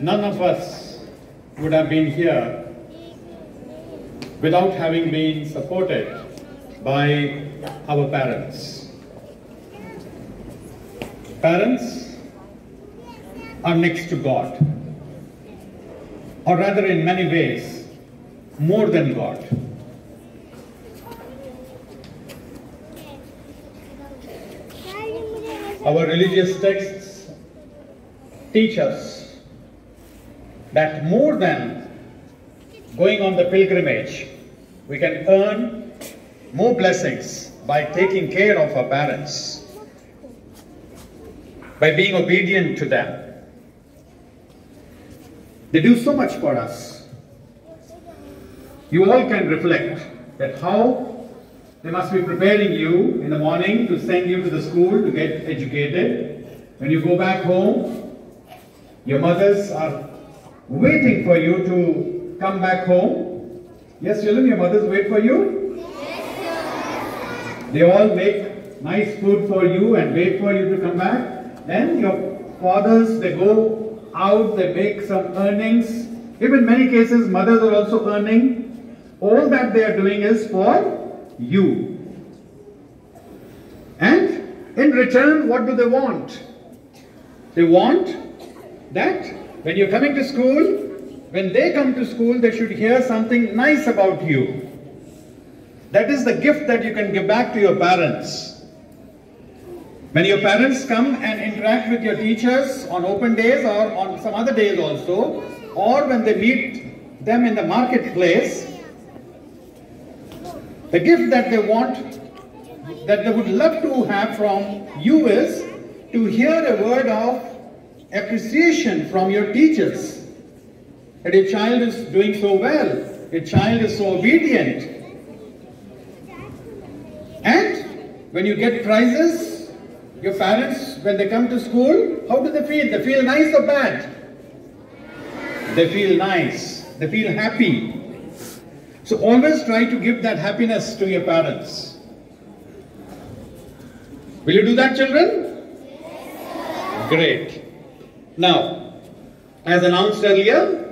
none of us would have been here without having been supported by our parents. Parents are next to God, or rather, in many ways, more than God. Our religious texts teach us that more than going on the pilgrimage, we can earn more blessings by taking care of our parents, by being obedient to them. They do so much for us. You all can reflect that how they must be preparing you in the morning to send you to the school to get educated. When you go back home, your mothers are waiting for you to come back home. Yes, children, your mothers wait for you? Yes, they all make nice food for you and wait for you to come back. Then your fathers, they go out, they make some earnings. Even many cases, mothers are also earning. All that they are doing is for you. And in return, what do they want? They want that when you're coming to school, when they come to school, they should hear something nice about you. That is the gift that you can give back to your parents. When your parents come and interact with your teachers on open days or on some other days also, or when they meet them in the marketplace, the gift that they want, that they would love to have from you is to hear a word of appreciation from your teachers. That your child is doing so well, your child is so obedient. And when you get prizes, your parents, when they come to school, how do they feel? They feel nice or bad? They feel nice. They feel happy. So always try to give that happiness to your parents. Will you do that, children? Great. Now, as announced earlier,